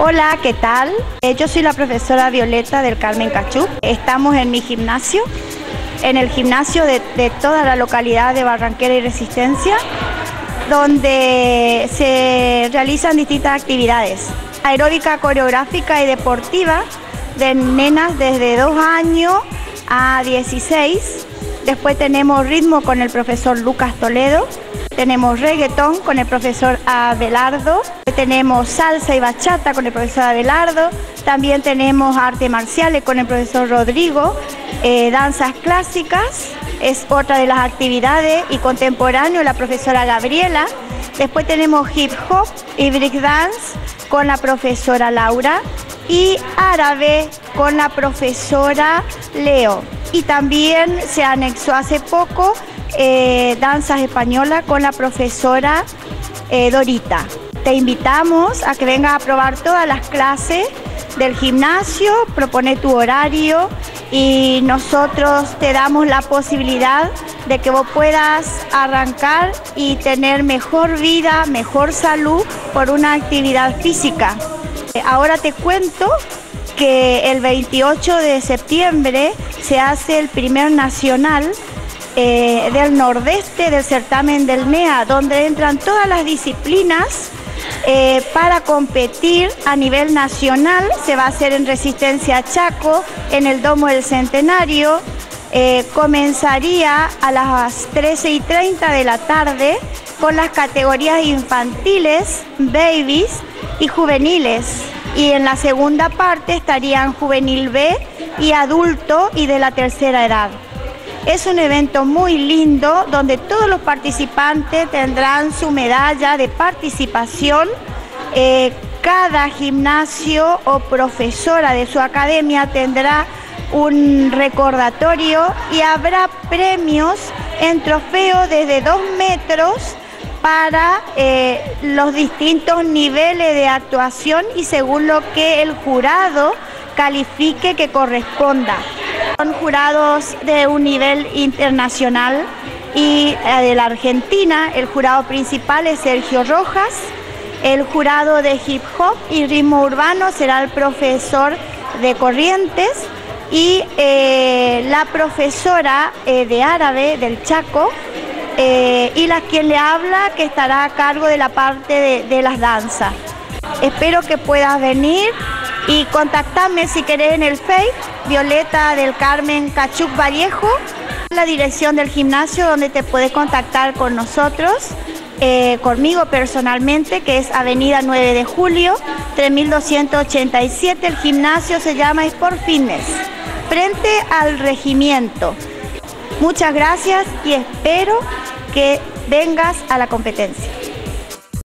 Hola, ¿qué tal? Eh, yo soy la profesora Violeta del Carmen Cachú. Estamos en mi gimnasio, en el gimnasio de, toda la localidad de Barranquera y Resistencia, donde se realizan distintas actividades. Aeróbica coreográfica y deportiva de nenas desde 2 años a 16. Después tenemos ritmo con el profesor Lucas Toledo tenemos reggaetón con el profesor Abelardo, tenemos salsa y bachata con el profesor Abelardo, también tenemos arte marciales con el profesor Rodrigo, eh, danzas clásicas es otra de las actividades y contemporáneo la profesora Gabriela. Después tenemos hip hop y break dance con la profesora Laura y árabe con la profesora Leo. Y también se anexó hace poco eh, danzas españolas con la profesora eh, Dorita. Te invitamos a que vengas a probar todas las clases del gimnasio, propone tu horario y nosotros te damos la posibilidad de que vos puedas arrancar y tener mejor vida, mejor salud por una actividad física. Eh, ahora te cuento que el 28 de septiembre se hace el primer nacional eh, del nordeste del certamen del MEA, donde entran todas las disciplinas eh, para competir a nivel nacional. Se va a hacer en Resistencia Chaco, en el Domo del Centenario. Eh, comenzaría a las 13 y 30 de la tarde con las categorías infantiles, babies y juveniles. Y en la segunda parte estarían juvenil B y adulto y de la tercera edad. Es un evento muy lindo donde todos los participantes tendrán su medalla de participación. Eh, cada gimnasio o profesora de su academia tendrá un recordatorio y habrá premios en trofeo desde dos metros para eh, los distintos niveles de actuación y según lo que el jurado califique que corresponda. Son jurados de un nivel internacional y eh, de la Argentina, el jurado principal es Sergio Rojas, el jurado de hip hop y ritmo urbano será el profesor de Corrientes y eh, la profesora eh, de árabe del Chaco y la quien le habla que estará a cargo de la parte de las danzas. Espero que puedas venir y contactarme si querés en el Face, Violeta del Carmen Cachuc Vallejo, la dirección del gimnasio donde te puedes contactar con nosotros, eh, conmigo personalmente, que es Avenida 9 de Julio, 3287. El gimnasio se llama Sport Fitness, frente al regimiento. Muchas gracias y espero que vengas a la competencia.